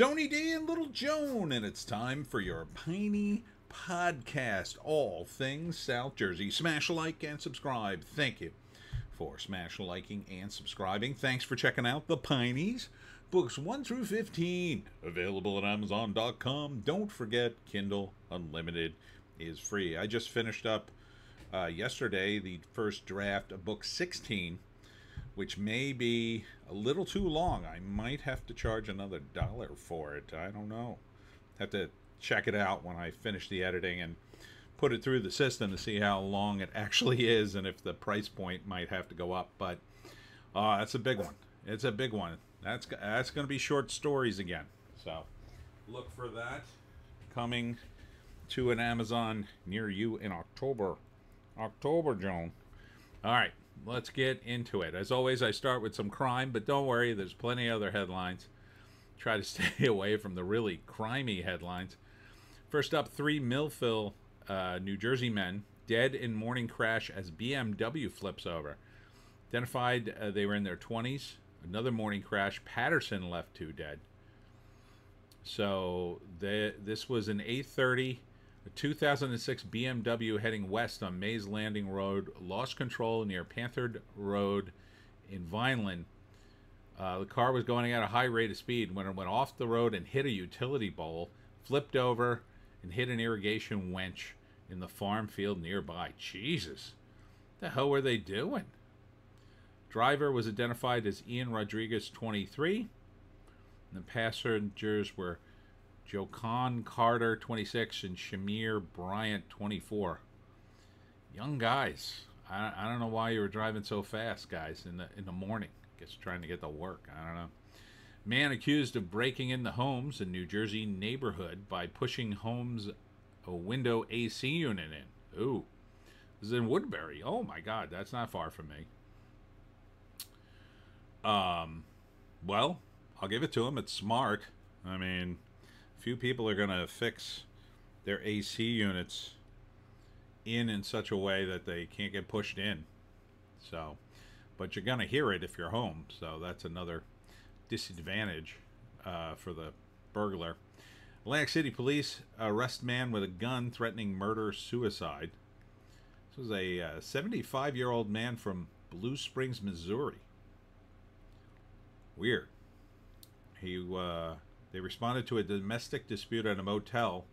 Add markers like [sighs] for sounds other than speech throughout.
Tony D and Little Joan, and it's time for your Piney podcast. All things South Jersey. Smash like and subscribe. Thank you for smash liking and subscribing. Thanks for checking out the Pineys. Books 1 through 15, available at Amazon.com. Don't forget, Kindle Unlimited is free. I just finished up uh, yesterday the first draft of book 16 which may be a little too long. I might have to charge another dollar for it. I don't know. Have to check it out when I finish the editing and put it through the system to see how long it actually is and if the price point might have to go up. But uh, that's a big one. It's a big one. That's that's going to be short stories again. So look for that coming to an Amazon near you in October. October, Joan. All right let's get into it. As always, I start with some crime, but don't worry, there's plenty of other headlines. Try to [laughs] stay away from the really crimey headlines. First up, three Millville, uh, New Jersey men dead in morning crash as BMW flips over. Identified, uh, they were in their 20s. Another morning crash. Paterson left two dead. So they, this was an 8:30 a 2006 BMW heading west on Mays Landing Road lost control near Panther Road in Vineland. Uh, the car was going at a high rate of speed when it went off the road and hit a utility pole, flipped over, and hit an irrigation wench in the farm field nearby. Jesus, the hell were they doing? Driver was identified as Ian Rodriguez, 23. And the passengers were Jokan Carter, 26, and Shamir Bryant, 24. Young guys. I, I don't know why you were driving so fast, guys, in the in the morning. Guess trying to get to work. I don't know. Man accused of breaking into homes in New Jersey neighborhood by pushing homes a window AC unit in. Ooh. This is in Woodbury. Oh my God, that's not far from me. Um, well, I'll give it to him. It's smart. I mean, few people are going to fix their AC units in in such a way that they can't get pushed in. So, but you're going to hear it if you're home. So that's another disadvantage uh, for the burglar. Atlantic City Police arrest man with a gun threatening murder suicide. This was a 75 uh, year old man from Blue Springs, Missouri. Weird. He uh, they responded to a domestic dispute at a motel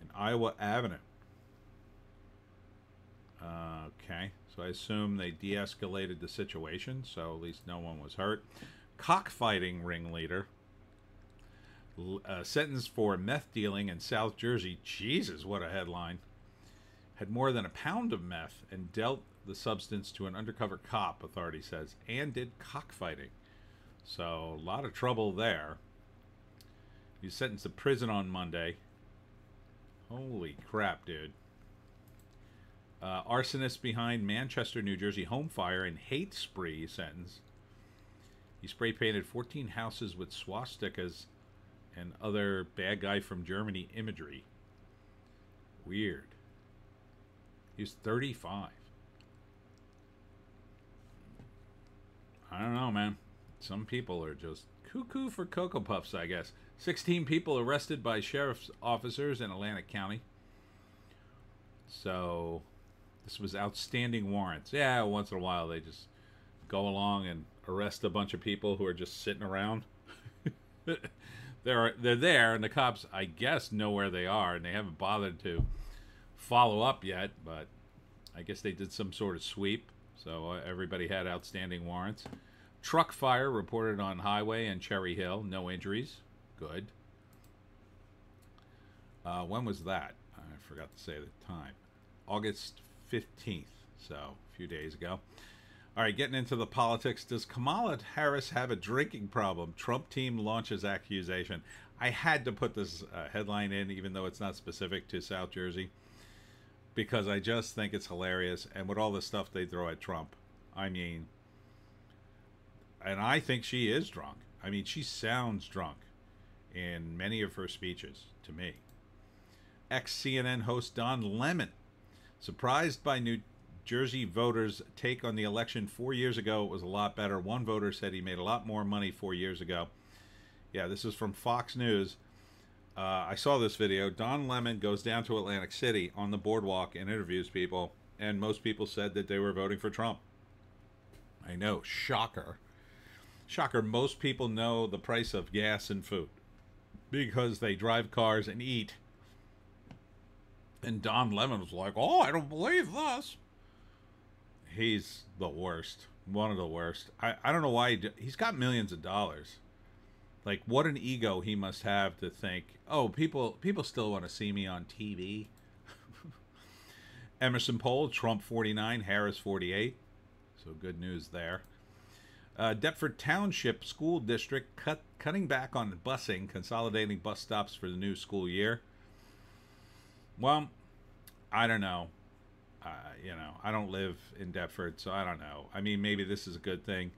in Iowa Avenue. Uh, okay, so I assume they de escalated the situation, so at least no one was hurt. Cockfighting ringleader. Uh, sentenced for meth dealing in South Jersey. Jesus, what a headline. Had more than a pound of meth and dealt the substance to an undercover cop, authority says, and did cockfighting. So, a lot of trouble there. He's sentenced to prison on Monday. Holy crap, dude. Uh, arsonist behind Manchester, New Jersey home fire and hate spree sentence. He spray painted 14 houses with swastikas and other bad guy from Germany imagery. Weird. He's 35. I don't know, man. Some people are just cuckoo for Cocoa Puffs, I guess. 16 people arrested by sheriff's officers in Atlantic County. So, this was outstanding warrants. Yeah, once in a while they just go along and arrest a bunch of people who are just sitting around. [laughs] they're they're there, and the cops, I guess, know where they are, and they haven't bothered to follow up yet. But I guess they did some sort of sweep, so uh, everybody had outstanding warrants. Truck fire reported on highway and Cherry Hill. No injuries. Good. Uh, when was that? I forgot to say the time. August 15th, so a few days ago. All right, getting into the politics. Does Kamala Harris have a drinking problem? Trump team launches accusation. I had to put this uh, headline in, even though it's not specific to South Jersey, because I just think it's hilarious. And with all the stuff they throw at Trump, I mean, and I think she is drunk. I mean, she sounds drunk in many of her speeches to me. Ex CNN host Don Lemon, surprised by New Jersey voters' take on the election four years ago, it was a lot better. One voter said he made a lot more money four years ago. Yeah, this is from Fox News. Uh, I saw this video. Don Lemon goes down to Atlantic City on the boardwalk and interviews people, and most people said that they were voting for Trump. I know, shocker. Shocker, most people know the price of gas and food because they drive cars and eat. And Don Lemon was like, Oh, I don't believe this. He's the worst. One of the worst. I, I don't know why he he's got millions of dollars. Like what an ego he must have to think, "Oh, people people still want to see me on TV." [laughs] Emerson poll, Trump 49, Harris 48. So good news there. Uh, Deptford Township School District cut, cutting back on busing, consolidating bus stops for the new school year. Well, I don't know. Uh, you know, I don't live in Deptford, so I don't know. I mean, maybe this is a good thing.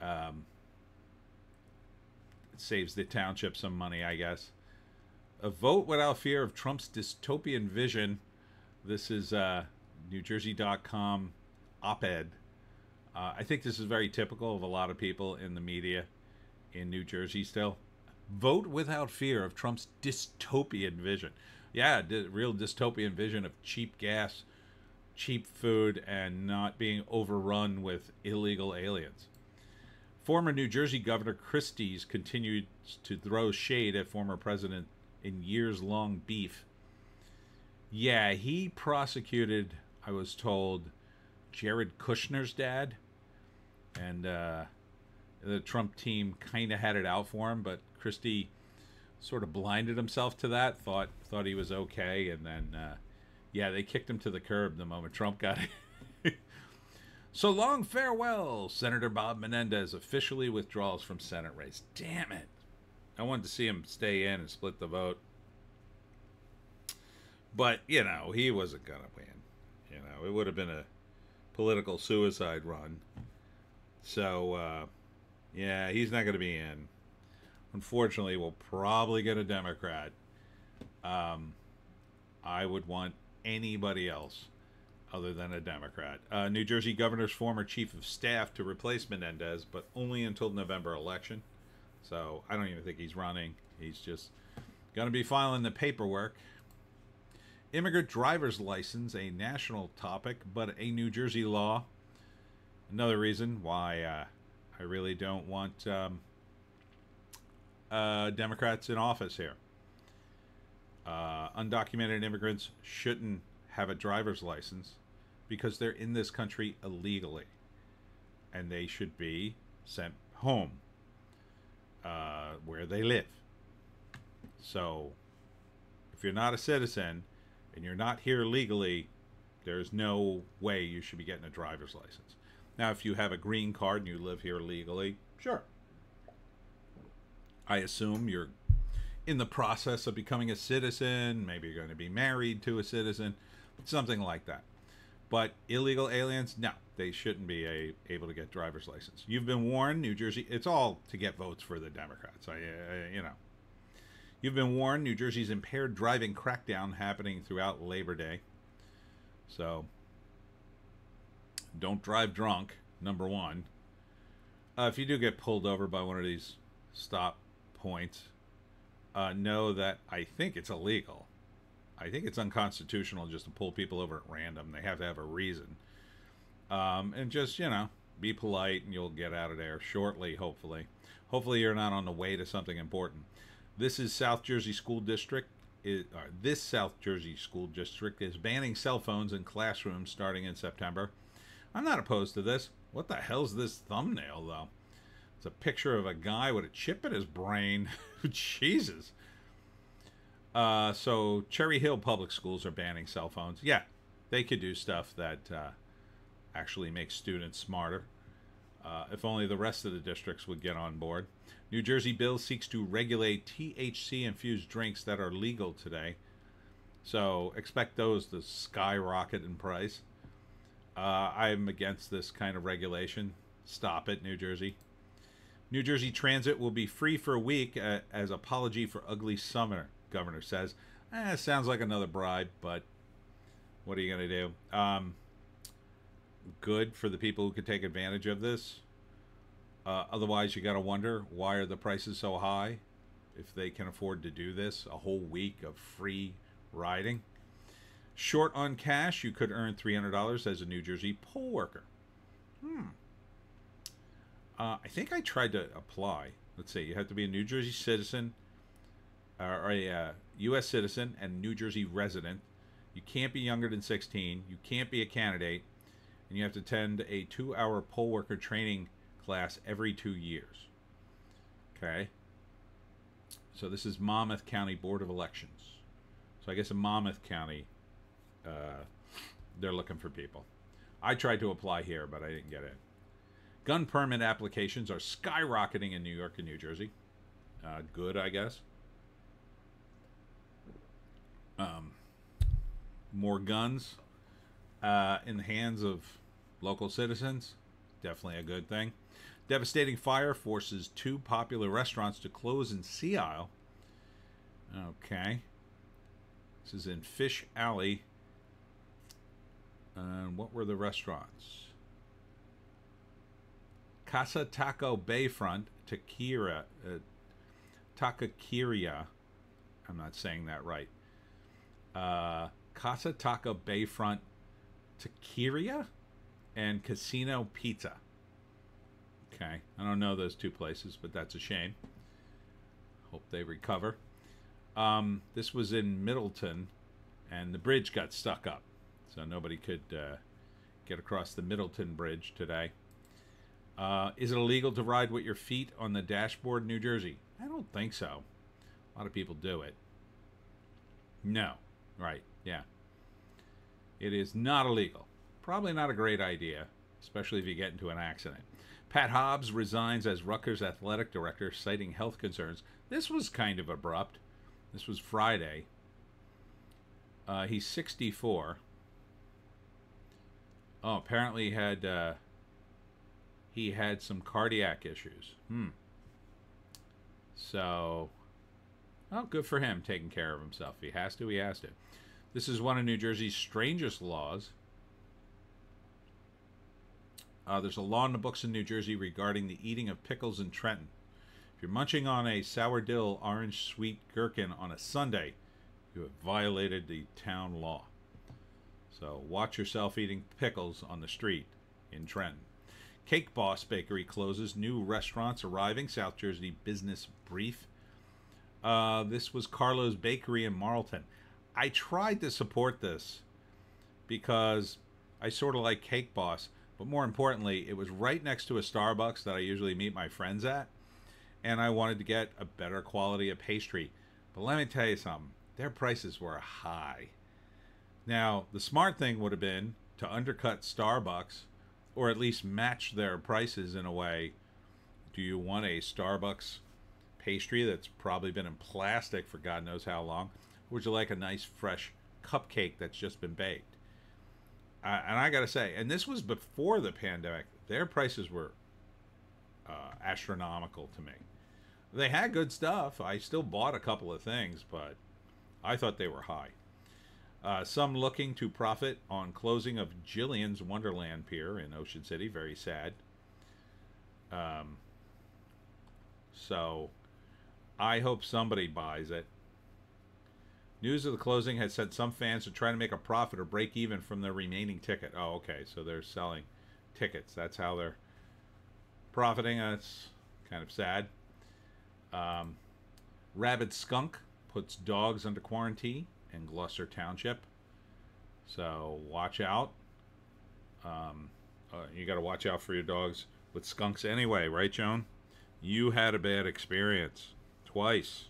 Um, it saves the township some money, I guess. A vote without fear of Trump's dystopian vision. This is uh, NewJersey.com op-ed. Uh, I think this is very typical of a lot of people in the media in New Jersey still. Vote without fear of Trump's dystopian vision. Yeah, real dystopian vision of cheap gas, cheap food, and not being overrun with illegal aliens. Former New Jersey Governor Christie's continued to throw shade at former president in years long beef. Yeah, he prosecuted, I was told, Jared Kushner's dad. And uh, the Trump team kind of had it out for him, but Christie sort of blinded himself to that, thought thought he was okay, and then uh, yeah, they kicked him to the curb the moment Trump got it. [laughs] so long farewell, Senator Bob Menendez officially withdraws from Senate race. Damn it! I wanted to see him stay in and split the vote, but you know he wasn't gonna win. You know it would have been a political suicide run. So, uh, yeah, he's not going to be in. Unfortunately, we'll probably get a Democrat. Um, I would want anybody else other than a Democrat. Uh, New Jersey governor's former chief of staff to replace Menendez, but only until November election. So I don't even think he's running. He's just going to be filing the paperwork Immigrant driver's license, a national topic, but a New Jersey law. Another reason why uh, I really don't want um, uh, Democrats in office here. Uh, undocumented immigrants shouldn't have a driver's license because they're in this country illegally and they should be sent home uh, where they live. So, if you're not a citizen, and you're not here legally, there's no way you should be getting a driver's license. Now, if you have a green card and you live here legally, sure. I assume you're in the process of becoming a citizen. Maybe you're going to be married to a citizen, something like that. But illegal aliens, no, they shouldn't be a, able to get driver's license. You've been warned, New Jersey. It's all to get votes for the Democrats. I, I you know, You've been warned New Jersey's impaired driving crackdown happening throughout Labor Day. So, don't drive drunk, number one. Uh, if you do get pulled over by one of these stop points, uh, know that I think it's illegal. I think it's unconstitutional just to pull people over at random. They have to have a reason. Um, and just, you know, be polite and you'll get out of there shortly, hopefully. Hopefully, you're not on the way to something important. This is South Jersey School District. It, uh, this South Jersey School District is banning cell phones in classrooms starting in September. I'm not opposed to this. What the hell's this thumbnail, though? It's a picture of a guy with a chip in his brain. [laughs] Jesus. Uh, so, Cherry Hill Public Schools are banning cell phones. Yeah, they could do stuff that uh, actually makes students smarter. Uh, if only the rest of the districts would get on board. New Jersey bill seeks to regulate THC infused drinks that are legal today. So expect those to skyrocket in price. Uh, I'm against this kind of regulation. Stop it, New Jersey. New Jersey Transit will be free for a week uh, as apology for ugly summer, governor says. Eh, sounds like another bribe, but what are you going to do? Um, good for the people who could take advantage of this Uh, otherwise, you got to wonder why are the prices so high if they can afford to do this a whole week of free riding. Short on cash, you could earn $300 as a New Jersey poll worker. Hmm. Uh, I think I tried to apply. Let's see, you have to be a New Jersey citizen or a uh, U.S. citizen and New Jersey resident. You can't be younger than 16. You can't be a candidate. And you have to attend a two hour poll worker training class every two years. Okay. So this is Monmouth County Board of Elections. So I guess in Monmouth County, uh, they're looking for people. I tried to apply here, but I didn't get in. Gun permit applications are skyrocketing in New York and New Jersey. Uh, good, I guess. Um, more guns uh, in the hands of local citizens. Definitely a good thing. Devastating fire forces two popular restaurants to close in Sea Isle. Okay. This is in Fish Alley. And what were the restaurants? Casa Taco Bayfront, Takira, uh, Takakiria. I'm not saying that right. Uh, Casa Taco Bayfront, Takiria, and Casino Pizza. Okay, I don't know those two places, but that's a shame. Hope they recover. Um, this was in Middleton, and the bridge got stuck up, so nobody could uh, get across the Middleton Bridge today. Uh, is it illegal to ride with your feet on the dashboard in New Jersey? I don't think so. A lot of people do it. No. Right, yeah. It is not illegal. Probably not a great idea, especially if you get into an accident. Pat Hobbs resigns as Rutgers athletic director, citing health concerns. This was kind of abrupt. This was Friday. Uh, he's 64. Oh, apparently had uh, he had some cardiac issues. Hmm. So, oh, good for him taking care of himself. He has to, he has to. This is one of New Jersey's strangest laws. Uh, there's a law in the books in New Jersey regarding the eating of pickles in Trenton. If you're munching on a sour dill orange sweet gherkin on a Sunday, you have violated the town law. So watch yourself eating pickles on the street in Trenton. Cake Boss Bakery closes. New restaurants arriving. South Jersey Business Brief. Uh, this was Carlo's Bakery in Marlton. I tried to support this because I sort of like Cake Boss, but more importantly, it was right next to a Starbucks that I usually meet my friends at, and I wanted to get a better quality of pastry. But let me tell you something, their prices were high. Now, the smart thing would have been to undercut Starbucks or at least match their prices in a way. Do you want a Starbucks pastry that's probably been in plastic for God knows how long? would you like a nice fresh cupcake that's just been baked? Uh, and I got to say, and this was before the pandemic, their prices were uh, astronomical to me. They had good stuff. I still bought a couple of things, but I thought they were high. Uh, some looking to profit on closing of Jillian's Wonderland Pier in Ocean City. Very sad. Um, so I hope somebody buys it. News of the closing has sent some fans to try to make a profit or break even from their remaining ticket. Oh, okay. So they're selling tickets. That's how they're profiting. That's kind of sad. Um, Rabid Skunk puts dogs under quarantine in Gloucester Township. So watch out. Um, uh, you got to watch out for your dogs with skunks anyway, right, Joan? You had a bad experience twice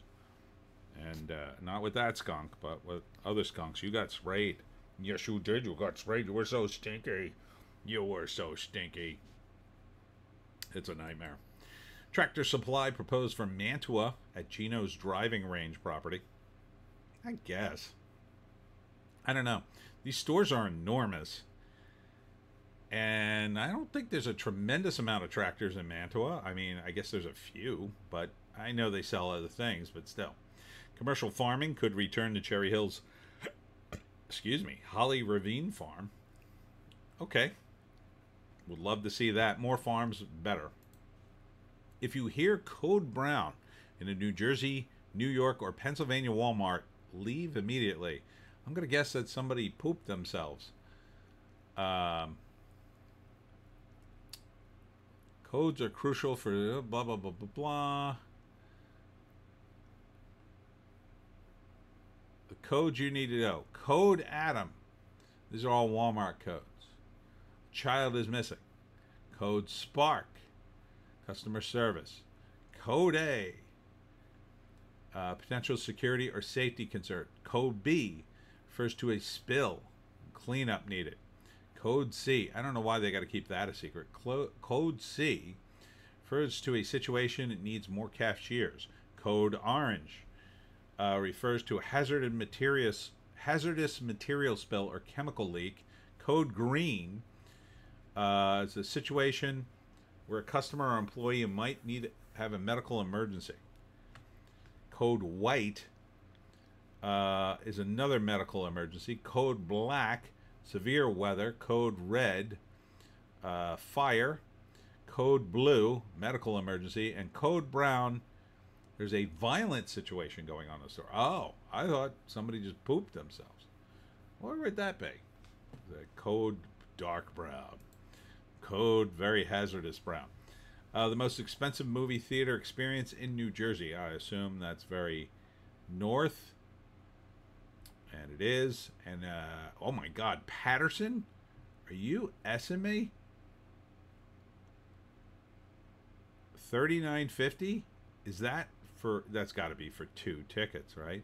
and uh, not with that skunk, but with other skunks. You got sprayed. Yes, you did. You got sprayed. You were so stinky. You were so stinky. It's a nightmare. Tractor Supply proposed for Mantua at Gino's driving range property. I guess. I don't know. These stores are enormous. And I don't think there's a tremendous amount of tractors in Mantua. I mean, I guess there's a few, but I know they sell other things, but still. Commercial farming could return to Cherry Hills, [coughs] excuse me, Holly Ravine Farm. Okay. Would love to see that. More farms, better. If you hear Code Brown in a New Jersey, New York, or Pennsylvania Walmart, leave immediately. I'm going to guess that somebody pooped themselves. Um, codes are crucial for blah, blah, blah, blah, blah. The codes you need to know. Code Adam. These are all Walmart codes. Child is missing. Code Spark. Customer service. Code A. Uh, potential security or safety concern. Code B refers to a spill, cleanup needed. Code C, I don't know why they got to keep that a secret. Clo- Code C refers to a situation that needs more cashiers. Code Orange uh, refers to a hazardous materials hazardous material spill or chemical leak. Code Green uh, is a situation where a customer or employee might need have a medical emergency. Code White uh, is another medical emergency. Code Black, severe weather. Code Red, uh, fire. Code Blue, medical emergency. And Code Brown, there's a violent situation going on in the store. Oh, I thought somebody just pooped themselves. What would that be? The Code Dark Brown. Code Very Hazardous Brown. Uh, the most expensive movie theater experience in New Jersey. I assume that's very north. And it is. And uh, oh my God, Paterson? Are you SME? me? Thirty nine fifty? Is that for? That's got to be for two tickets, right?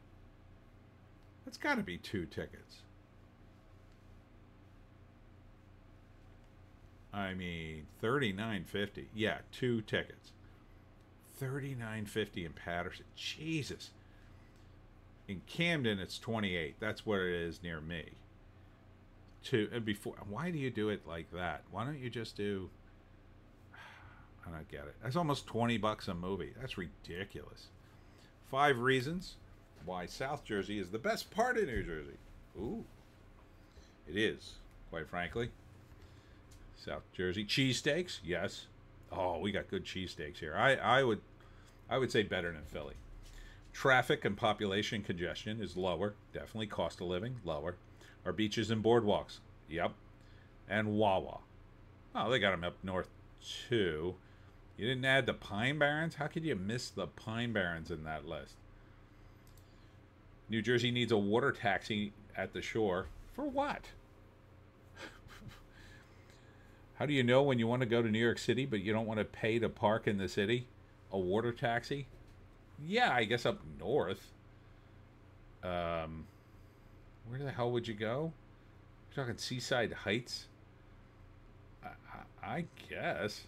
That's got to be two tickets. I mean, thirty nine fifty. Yeah, two tickets. Thirty nine fifty in Paterson. Jesus. In Camden, it's twenty eight. That's what it is near me. To and before, why do you do it like that? Why don't you just do? [sighs] I don't get it. That's almost twenty bucks a movie. That's ridiculous. Five reasons why South Jersey is the best part of New Jersey. Ooh, it is, quite frankly. South Jersey cheesesteaks, yes. Oh, we got good cheesesteaks here. I, I would I would say better than Philly. Traffic and population congestion is lower. Definitely cost of living lower. Our beaches and boardwalks, yep. And Wawa. Oh, they got them up north too. You didn't add the Pine Barrens? How could you miss the Pine Barrens in that list? New Jersey needs a water taxi at the shore. For what? How do you know when you want to go to New York City but you don't want to pay to park in the city? A water taxi? Yeah, I guess up north. Um, where the hell would you go? You're talking Seaside Heights? I, I, I guess.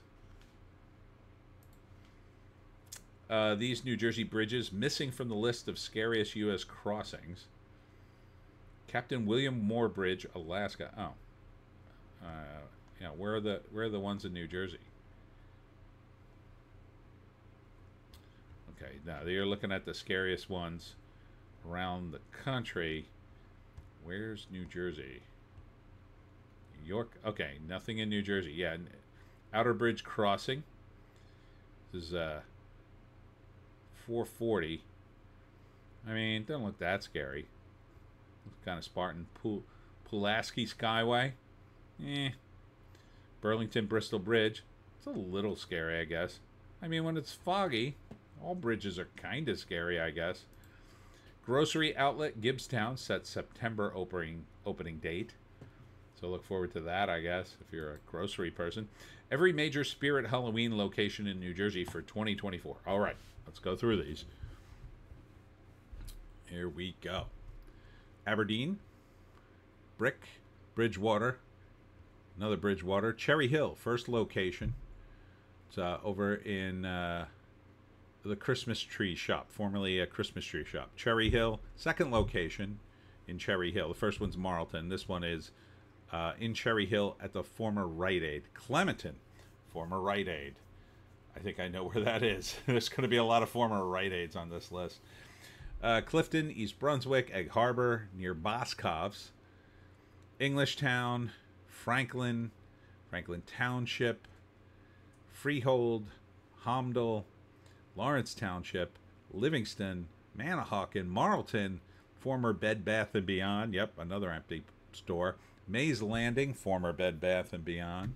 Uh, these New Jersey bridges missing from the list of scariest U.S. crossings. Captain William Moore Bridge, Alaska. Oh. Uh, yeah, where are the where are the ones in New Jersey? Okay, now you're looking at the scariest ones around the country. Where's New Jersey? New York. Okay, nothing in New Jersey. Yeah, Outerbridge Crossing. This is uh 440. I mean, doesn't look that scary. Kind of Spartan. Pul- Pulaski Skyway. Eh, Burlington Bristol Bridge. It's a little scary, I guess. I mean, when it's foggy, all bridges are kind of scary, I guess. Grocery outlet Gibbstown sets September opening opening date. So look forward to that, I guess, if you're a grocery person. Every major Spirit Halloween location in New Jersey for 2024. All right, let's go through these. Here we go. Aberdeen, Brick, Bridgewater, another Bridgewater. Cherry Hill, first location. It's uh, over in uh, the Christmas Tree Shop, formerly a Christmas Tree Shop. Cherry Hill, second location in Cherry Hill. The first one's Marlton. This one is uh, in Cherry Hill at the former Rite Aid. Clementon, former Rite Aid. I think I know where that is. [laughs] There's going to be a lot of former Rite Aids on this list. Uh, Clifton, East Brunswick, Egg Harbor, near Boscov's. Englishtown, Franklin, Franklin Township, Freehold, Holmdel, Lawrence Township, Livingston, Manahawkin, Marlton, former Bed Bath and Beyond. Yep, another empty store. Mays Landing, former Bed Bath and Beyond.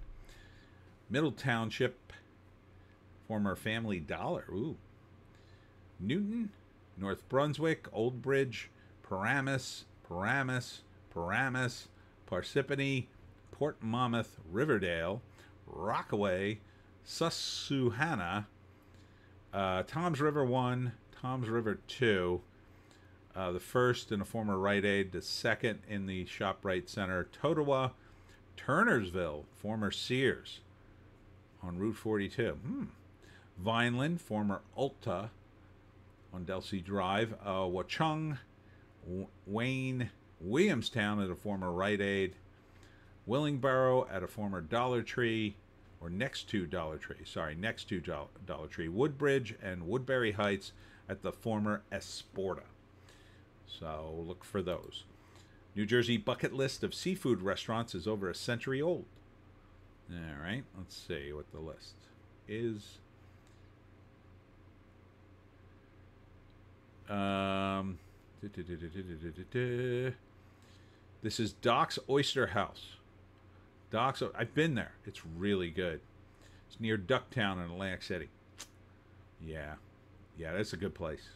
Middle Township, former Family Dollar. Ooh. Newton, North Brunswick, Old Bridge, Paramus, Paramus, Paramus, Parsippany, Port Monmouth, Riverdale, Rockaway, Susquehanna, uh, Toms River 1, Toms River 2, uh, the first in a former Rite Aid, the second in the ShopRite Center, Totowa, Turnersville, former Sears on Route 42. Hmm. Vineland, former Ulta on Delsea Drive, uh, Watchung, w- Wayne, Williamstown at a former Rite Aid, Willingboro at a former Dollar Tree, or next to Dollar Tree, sorry, next to Dollar Tree, Woodbridge and Woodbury Heights at the former Esporta. So look for those. New Jersey bucket list of seafood restaurants is over a century old. All right, let's see what the list is. Um, this is Doc's Oyster House. Doc's, I've been there. It's really good. It's near Ducktown in Atlantic City. Yeah, yeah, that's a good place.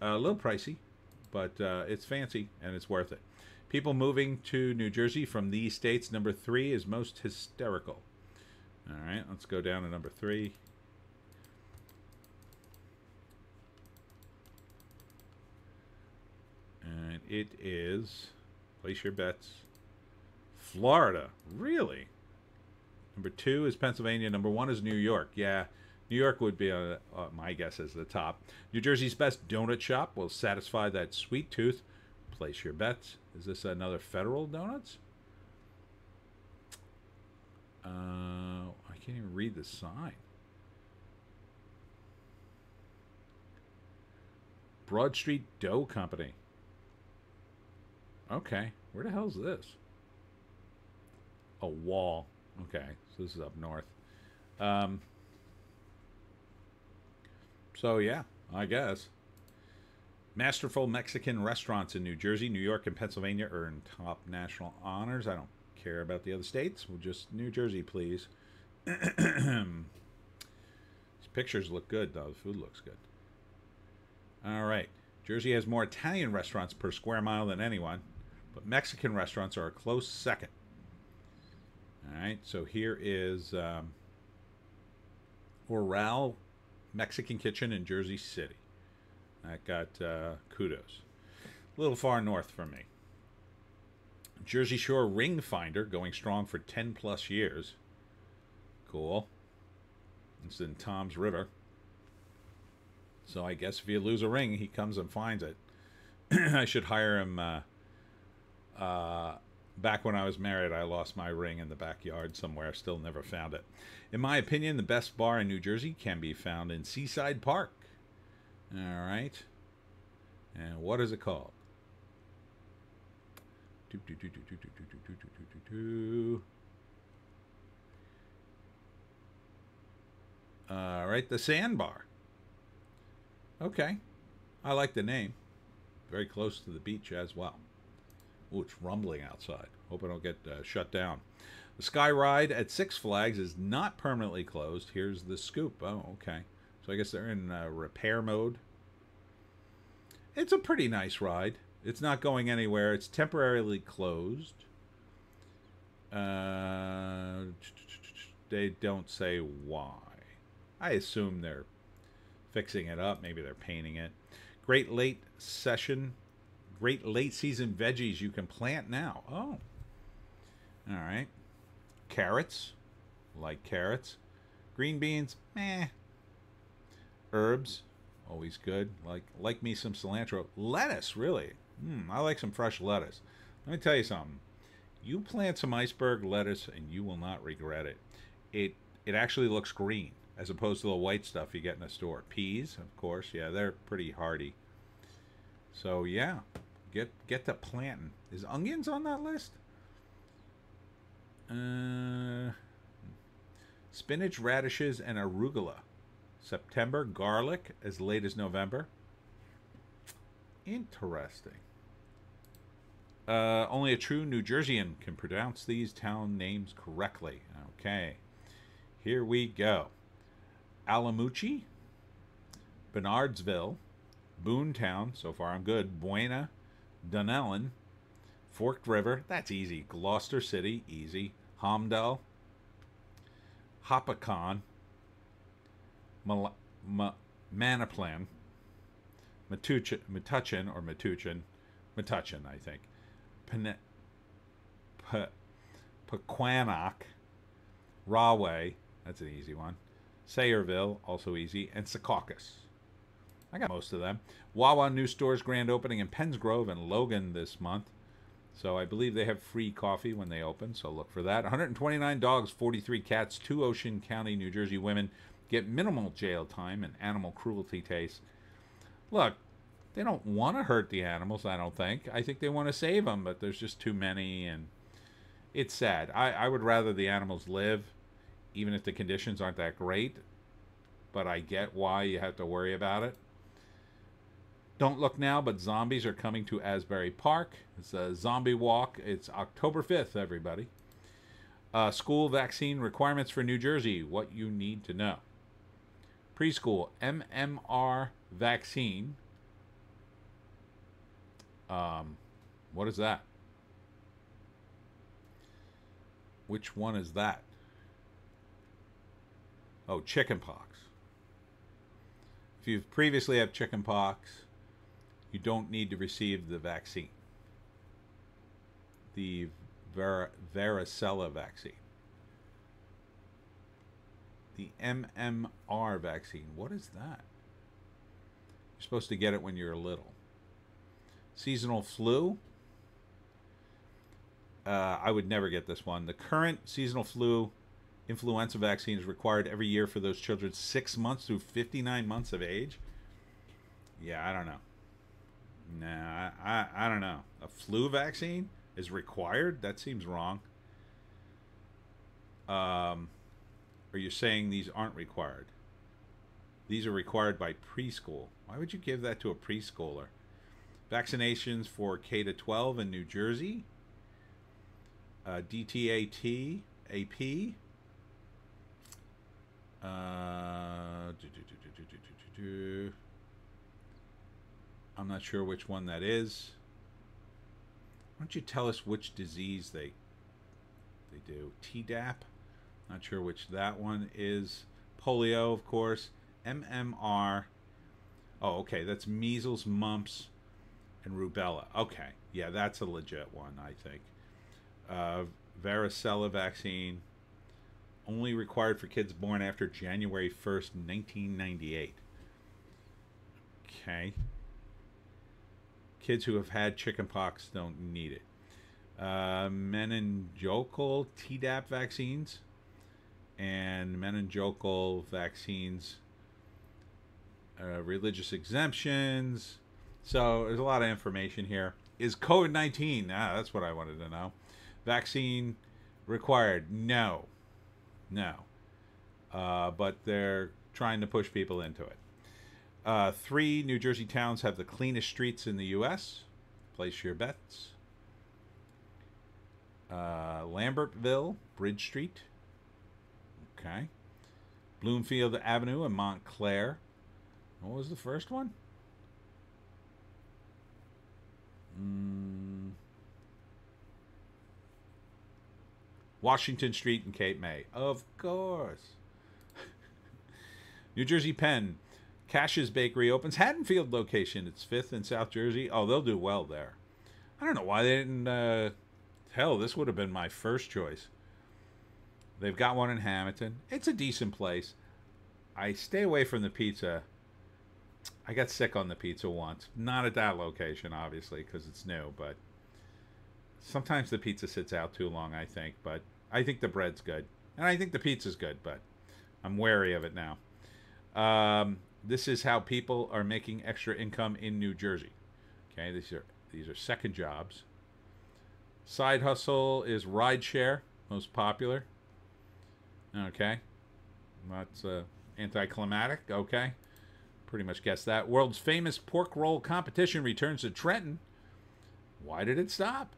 A little pricey, but uh, it's fancy and it's worth it. People moving to New Jersey from these states, number three is most hysterical. All right, let's go down to number three. And it is, place your bets, Florida. Really? Number two is Pennsylvania. Number one is New York. Yeah, New York would be, uh, uh, my guess, as the top. New Jersey's best donut shop will satisfy that sweet tooth. Place your bets. Is this another Federal Donuts? Uh, I can't even read the sign. Broad Street Dough Company. Okay, where the hell is this? A wall. Okay, so this is up north. Um, so yeah, I guess. Masterful Mexican restaurants in New Jersey, New York, and Pennsylvania earn top national honors. I don't care about the other states. We'll just New Jersey, please. [clears throat] These pictures look good, though. The food looks good. All right. Jersey has more Italian restaurants per square mile than anyone, but Mexican restaurants are a close second. All right. So here is um, Orale Mexican Kitchen in Jersey City. That got uh, kudos. A little far north from me. Jersey Shore Ring Finder going strong for 10 plus years. Cool. It's in Toms River. So I guess if you lose a ring, he comes and finds it. [clears throat] I should hire him. Uh, uh, back when I was married, I lost my ring in the backyard somewhere. Still never found it. In my opinion, the best bar in New Jersey can be found in Seaside Park. All right. And what is it called? All right, the Sandbar. Okay. I like the name. Very close to the beach as well. Oh, it's rumbling outside. Hope I don't get uh, shut down. The Sky Ride at Six Flags is not permanently closed. Here's the scoop. Oh, okay. So I guess they're in uh, repair mode. It's a pretty nice ride. It's not going anywhere. It's temporarily closed. Uh, they don't say why. I assume they're fixing it up. Maybe they're painting it. Great late session. Great late season veggies you can plant now. Oh. All right. Carrots. Like carrots. Green beans. Meh. Herbs. Always good. Like like me some cilantro. Lettuce, really. Mm, I like some fresh lettuce. Let me tell you something. You plant some iceberg lettuce and you will not regret it. It it actually looks green as opposed to the white stuff you get in the store. Peas, of course, yeah, they're pretty hardy. So yeah, get get to planting. Is onions on that list? Uh, spinach, radishes, and arugula. September, garlic as late as November. Interesting. Uh, only a true New Jerseyan can pronounce these town names correctly. Okay. Here we go. Allamuchy, Bernardsville, Boonton, so far I'm good, Buena, Dunellen, Forked River, that's easy, Gloucester City, easy, Holmdel, Hopatcong, Mal- Ma- Manaplan, Metuchen, or Metuchen, Metuchen, I think, P- Pequannock, Rahway, that's an easy one, Sayreville, also easy, and Secaucus. I got most of them. Wawa new stores grand opening in Penns Grove and Logan this month. So I believe they have free coffee when they open, so look for that. 129 dogs, 43 cats, two Ocean County, New Jersey women get minimal jail time and animal cruelty case. Look, they don't want to hurt the animals, I don't think. I think they want to save them, but there's just too many, and it's sad. I, I would rather the animals live, even if the conditions aren't that great, but I get why you have to worry about it. Don't look now, but zombies are coming to Asbury Park. It's a zombie walk. It's October 5th, everybody. Uh, school vaccine requirements for New Jersey. What you need to know. Preschool MMR vaccine. Um, what is that? Which one is that? Oh, chickenpox. If you've previously had chickenpox, you don't need to receive the vaccine. The var- varicella vaccine. The MMR vaccine. What is that? You're supposed to get it when you're little. Seasonal flu. Uh, I would never get this one. The current seasonal flu influenza vaccine is required every year for those children six months through 59 months of age. Yeah, I don't know. Nah, I, I don't know. A flu vaccine is required? That seems wrong. Um, are you saying these aren't required? These are required by preschool. Why would you give that to a preschooler? Vaccinations for K to 12 in New Jersey. Uh, DTAT, AP. Uh, do, do, do, I'm not sure which one that is. Why don't you tell us which disease they they do? Tdap. Not sure which that one is. Polio, of course. MMR. Oh, okay. That's measles, mumps, and rubella. Okay. Yeah, that's a legit one, I think. Uh, varicella vaccine. Only required for kids born after January 1st, 1998. Okay. Kids who have had chickenpox don't need it. Uh, meningococcal Tdap vaccines and meningococcal vaccines, uh, religious exemptions. So there's a lot of information here. Is COVID 19? Ah, that's what I wanted to know. Vaccine required? No. No. Uh, but they're trying to push people into it. Uh, three New Jersey towns have the cleanest streets in the U.S. Place your bets. Uh, Lambertville, Bridge Street. Okay. Bloomfield Avenue and Montclair. What was the first one? Mm. Washington Street and Cape May. Of course. [laughs] New Jersey Penn. Cascia's Bakery opens Haddonfield location. It's fifth in South Jersey. Oh, they'll do well there. I don't know why they didn't. Uh, hell, this would have been my first choice. They've got one in Hamilton. It's a decent place. I stay away from the pizza. I got sick on the pizza once. Not at that location, obviously, because it's new, but sometimes the pizza sits out too long, I think. But I think the bread's good. And I think the pizza's good, but I'm wary of it now. Um, this is how people are making extra income in New Jersey. Okay, these are these are second jobs. Side hustle is rideshare, most popular. Okay. That's uh, anticlimactic. Okay. Pretty much guessed that. World's famous pork roll competition returns to Trenton. Why did it stop?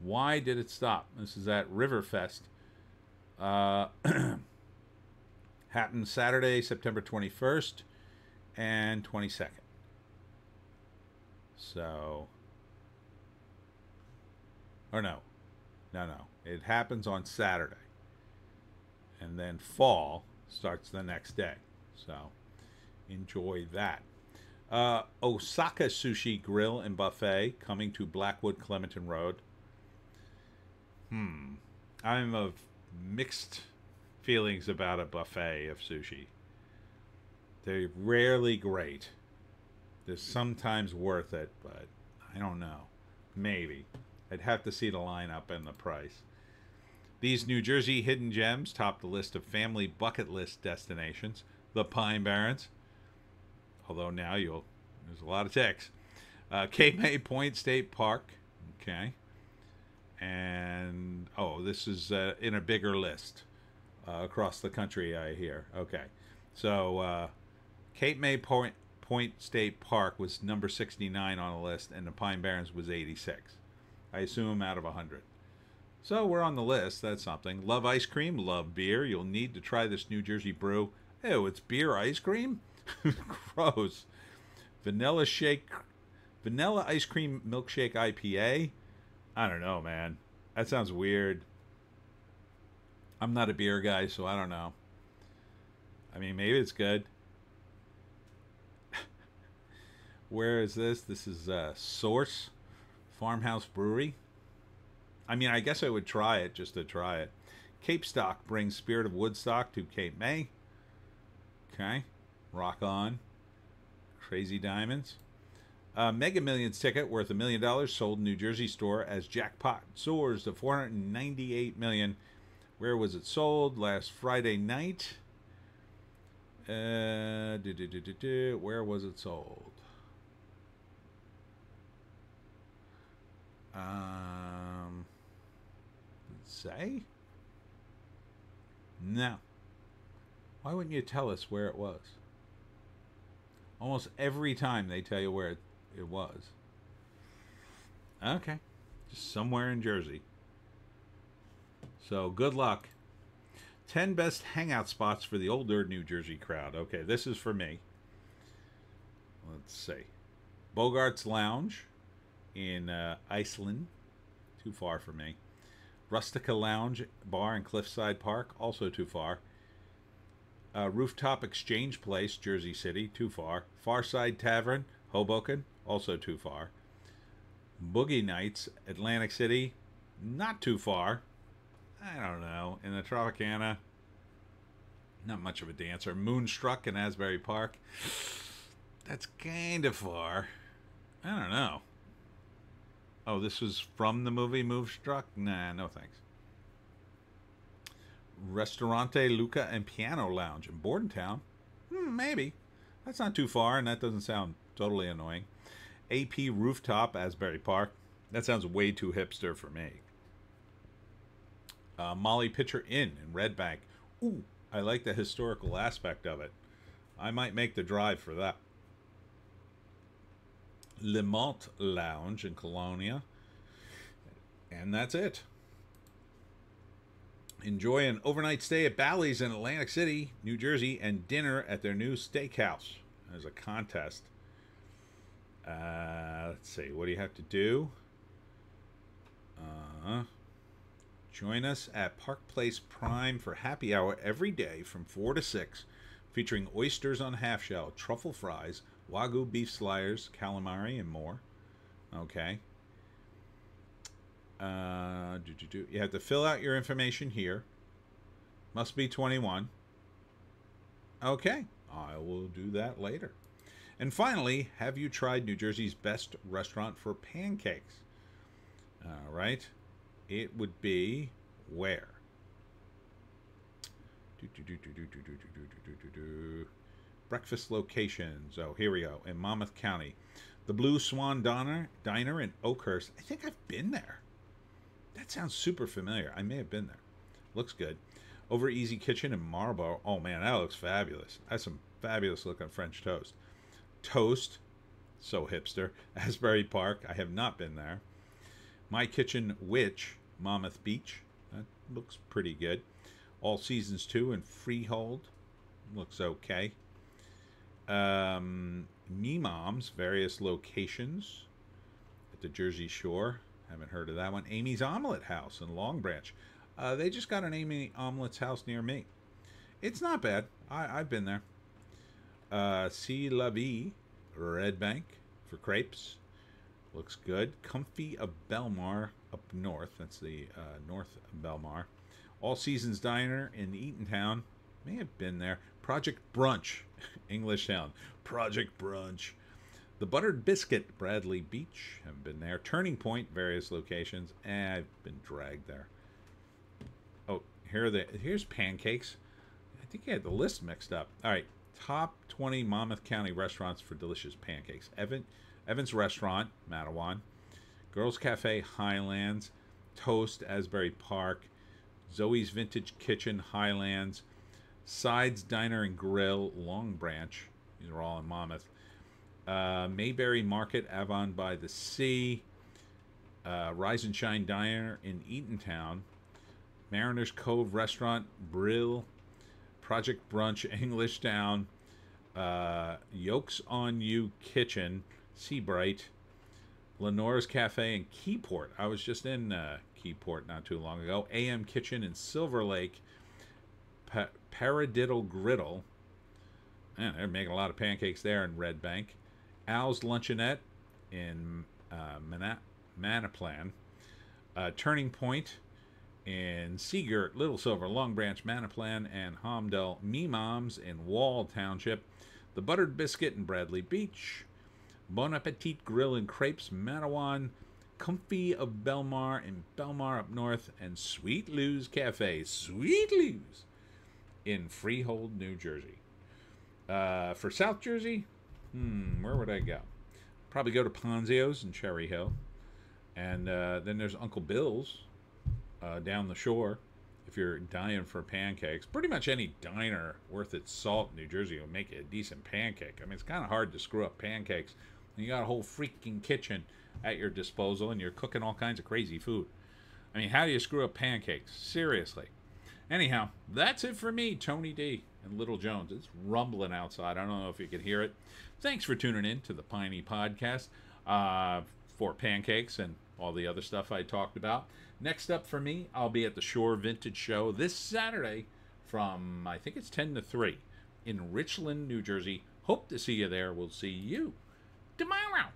Why did it stop? This is at Riverfest. Uh, [clears throat] happened Saturday, September 21st and 22nd. So, or no, no, no. It happens on Saturday. And then fall starts the next day. So, enjoy that. Uh, Osaka Sushi Grill and Buffet coming to Blackwood Clementon Road. Hmm. I'm of mixed feelings about a buffet of sushi. They're rarely great. They're sometimes worth it, but I don't know. Maybe. I'd have to see the lineup and the price. These New Jersey hidden gems top the list of family bucket list destinations. The Pine Barrens. Although now you'll, there's a lot of ticks. Uh, Cape May Point State Park. Okay. And, oh, this is uh, in a bigger list uh, across the country, I hear. Okay. So, uh, Cape May Point, Point State Park was number 69 on the list, and the Pine Barrens was 86. I assume out of 100. So we're on the list. That's something. Love ice cream, love beer. You'll need to try this New Jersey brew. Ew, it's beer ice cream? [laughs] Gross. Vanilla shake, vanilla ice cream milkshake IPA. I don't know, man. That sounds weird. I'm not a beer guy, so I don't know. I mean, maybe it's good. [laughs] Where is this? This is uh, Source Farmhouse Brewery. I mean, I guess I would try it just to try it. Cape Stock brings Spirit of Woodstock to Cape May. Okay. Rock on. Crazy Diamonds. Mega Millions ticket worth a million dollars sold in New Jersey store as jackpot soars to 498 million. Where was it sold? Last Friday night. Uh, do, do, do, where was it sold? Um, say? No. Why wouldn't you tell us where it was? Almost every time they tell you where it, it was. Okay. Just somewhere in Jersey. So good luck. 10 best hangout spots for the older New Jersey crowd. Okay, this is for me. Let's see. Bogart's Lounge in uh, Iselin. Too far for me. Rustica Lounge Bar in Cliffside Park. Also too far. Uh, Rooftop Exchange Place, Jersey City. Too far. Farside Tavern, Hoboken. Also too far. Boogie Nights, Atlantic City. Not too far. I don't know. In the Tropicana, not much of a dancer. Moonstruck in Asbury Park. That's kind of far. I don't know. Oh, this was from the movie Moonstruck? Nah, no thanks. Restaurante Luca and Piano Lounge in Bordentown? Hmm, maybe. That's not too far, and that doesn't sound totally annoying. AP Rooftop, Asbury Park. That sounds way too hipster for me. Uh, Molly Pitcher Inn in Red Bank. Ooh, I like the historical aspect of it. I might make the drive for that. Le Mont Lounge in Colonia. And that's it. Enjoy an overnight stay at Bally's in Atlantic City, New Jersey, and dinner at their new steakhouse. There's a contest. Uh, let's see. What do you have to do? Uh, join us at Park Place Prime for happy hour every day from 4 to 6, featuring oysters on half shell, truffle fries, wagyu beef sliders, calamari, and more. Okay. Uh, do, do, do. You have to fill out your information here. Must be 21. Okay. I will do that later. And finally, have you tried New Jersey's best restaurant for pancakes? All right it would be where? Breakfast locations. Oh, here we go. In Monmouth County. The Blue Swan Diner, Diner in Oakhurst. I think I've been there. That sounds super familiar. I may have been there. Looks good. Over Easy Kitchen in Marlboro. Oh, man, that looks fabulous. That's some fabulous looking French toast. Toast. So hipster. Asbury Park. I have not been there. My Kitchen Witch, Monmouth Beach. That looks pretty good. All Seasons 2 in Freehold. Looks okay. Um, Me Moms, various locations at the Jersey Shore. Haven't heard of that one. Amy's Omelet House in Long Branch. Uh, they just got an Amy Omelet's house near me. It's not bad. I, I've been there. Uh, C'est La Vie, Red Bank for crepes. Looks good. Comfy of Belmar up north. That's the uh, North Belmar. All Seasons Diner in Eatontown. May have been there. Project Brunch, [laughs] Englishtown. Project Brunch. The Buttered Biscuit, Bradley Beach. Haven't been there. Turning Point, various locations. Eh, I've been dragged there. Oh, here are the here's pancakes. I think I had the list mixed up. All right, top 20 Monmouth County restaurants for delicious pancakes. Evan, Evans Restaurant, Matawan. Girls Cafe, Highlands. Toast, Asbury Park. Zoe's Vintage Kitchen, Highlands. Sides Diner and Grill, Long Branch. These are all in Monmouth. Uh, Mayberry Market, Avon by the Sea. Uh, Rise and Shine Diner in Eatontown. Mariners Cove Restaurant, Brielle. Project Brunch, [laughs] Englishtown. Uh, Yolks on You Kitchen, Sea Bright. Lenore's Cafe in Keyport. I was just in uh, Keyport not too long ago. AM Kitchen in Silver Lake. Pa- Paradiddle Griddle. Man, they're making a lot of pancakes there in Red Bank. Al's Luncheonette in uh, Mana- Manaplan. Uh, Turning Point in Sea Girt, Little Silver, Long Branch, Manaplan, and Holmdel. Me Moms in Wall Township. The Buttered Biscuit in Bradley Beach. Bon Appetit Grill and Crepes, Matawan. Comfy of Belmar in Belmar up north. And Sweet Lou's Cafe, Sweet Lou's in Freehold, New Jersey. Uh, for South Jersey, hmm, where would I go? Probably go to Ponzio's in Cherry Hill. And uh, then there's Uncle Bill's uh, down the shore if you're dying for pancakes. Pretty much any diner worth its salt in New Jersey will make a decent pancake. I mean, it's kind of hard to screw up pancakes. You got a whole freaking kitchen at your disposal and you're cooking all kinds of crazy food. I mean, how do you screw up pancakes? Seriously. Anyhow, that's it for me, Tony D and Little Joan. It's rumbling outside. I don't know if you can hear it. Thanks for tuning in to the Piney Podcast uh, for pancakes and all the other stuff I talked about. Next up for me, I'll be at the Shore Vintage Show this Saturday from, I think it's 10 to 3 in Richland, New Jersey. Hope to see you there. We'll see you tomorrow.